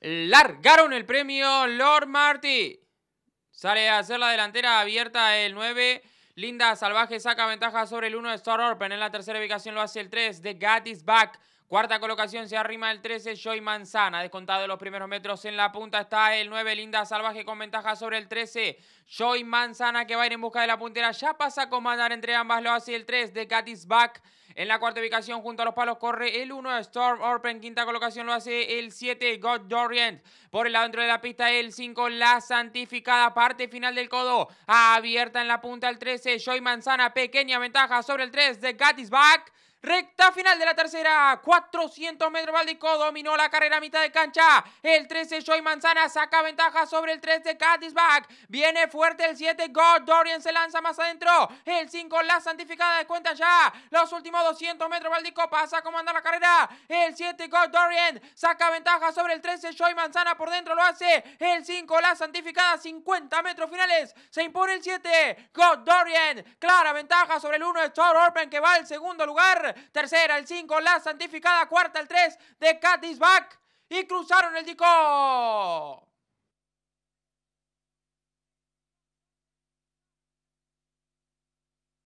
Largaron el premio Lord Marty. Sale a hacer la delantera abierta el 9. Linda Salvaje saca ventaja sobre el 1 de Star Orpen. En la tercera ubicación lo hace el 3 de God is Back. Cuarta colocación se arrima el 13, Joy Manzana. Descontado de los primeros metros en la punta está el 9, Linda Salvaje con ventaja sobre el 13. Joy Manzana que va a ir en busca de la puntera. Ya pasa a comandar entre ambas, lo hace el 3 de Gatis Back. En la cuarta ubicación junto a los palos corre el 1 Storm Orpen. Quinta colocación lo hace el 7 God Dorian. Por el lado dentro de la pista el 5 La Santificada. Parte final del codo. Abierta en la punta el 13 Joy Manzana. Pequeña ventaja sobre el 3 de Gatis Back. Recta final de la tercera, 400 metros Valdico, dominó la carrera a mitad de cancha. El 13 Joy Manzana saca ventaja sobre el 3 de. Viene fuerte el 7 God Dorian se lanza más adentro. El 5 La Santificada de cuenta ya. Los últimos 200 metros Valdico pasa a comandar la carrera. El 7 God Dorian saca ventaja sobre el 13 Joy Manzana por dentro lo hace. El 5 La Santificada 50 metros finales. Se impone el 7 God Dorian. Clara ventaja sobre el 1 Star Orpen que va al segundo lugar. Tercera, el 5, la santificada. Cuarta, el 3 de Back Y cruzaron el Dico.